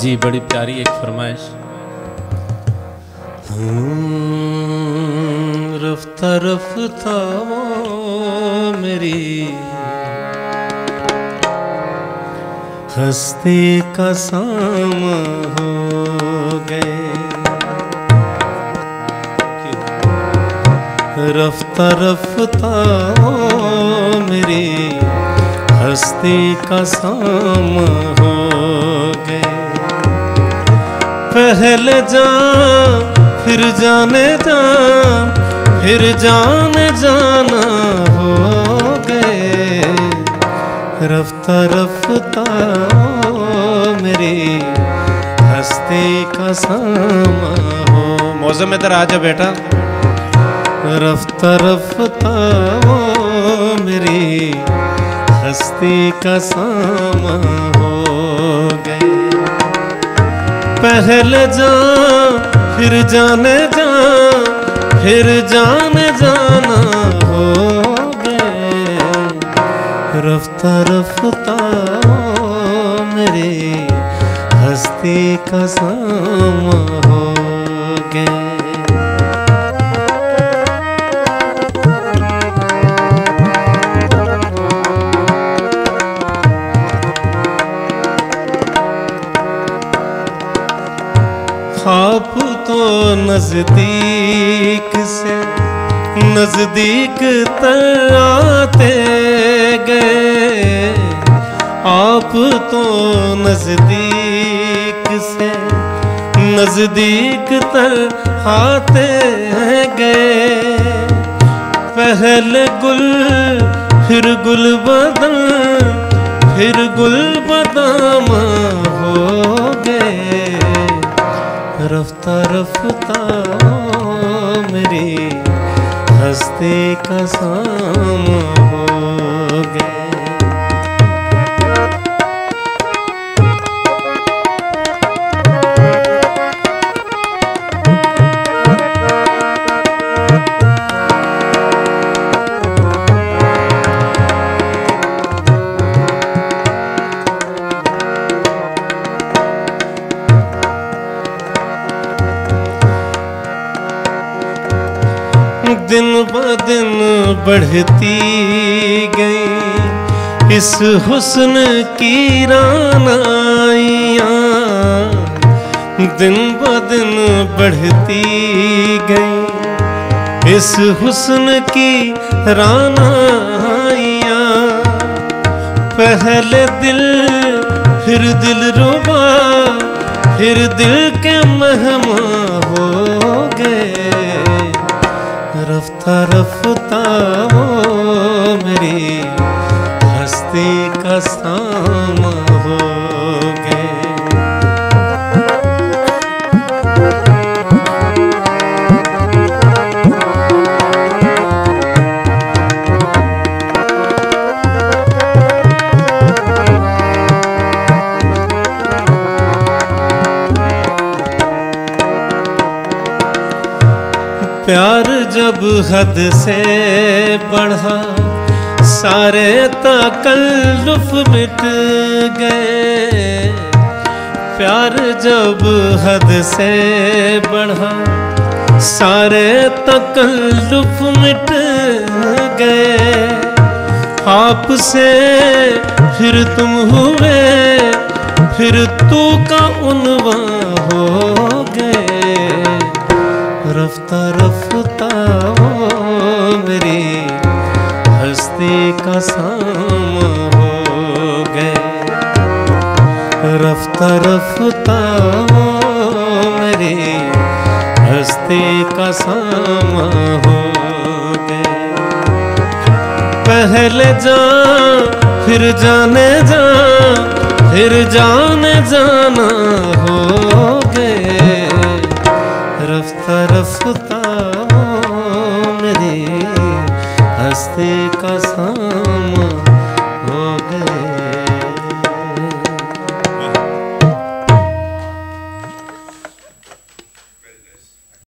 जी बड़ी प्यारी एक फरमाइश। हम्म, रफ्ता रफ्ता वो मेरी। हस्ती का साम हो गए। रफ्ता रफ्ता वो मेरी। हस्ती का साम हो गए। पहले जा फिर जाने जा फिर जाने जाना हो गए। रफ्ता रफ्ता मेरी हस्ती का सामा हो। मौसम में आ जा बेटा। रफ्ता रफ्ता मेरी हस्ती का सामा हो गए। पहले जा, फिर जाने जा, फिर जाने जाना हो गए रफ्ता रफ्ता मेरी हस्ती का सामा ख्वाब तो नज़दीक से नज़दीक तर आते गए। आप तो नज़दीक से नज़दीक तर आते गए। पहले गुल, फिर गुल बदन, फिर गुल बदाम हो गए। रफ्ता ओ मेरी हस्ती का साम दिन ब दिन बढ़ती गई। इस हुस्न की रानाइयाँ दिन ब दिन बढ़ती गई। इस हुस्न की रानाइयाँ पहले दिल, फिर दिल रुबा, फिर दिल के मेहमा हो गए। रफ्ता रफ्ता हो मेरी हस्ती का सामा हो। प्यार जब हद से बढ़ा, सारे तकल्लुफ मिट गए। प्यार जब हद से बढ़ा, सारे तकल्लुफ मिट गए। आपसे फिर तुम हुए, फिर तू का उनवा हो रफ्ता रफ्ता ओ मेरी। हस्ती का साम हो गए। रफ्ता रफ्ता ओ मेरी। हस्ती का साम हो गए। पहले जा, फिर जाने जा, फिर जाने जाना हो गए। रफ्ता रफ्ता ओ मेरी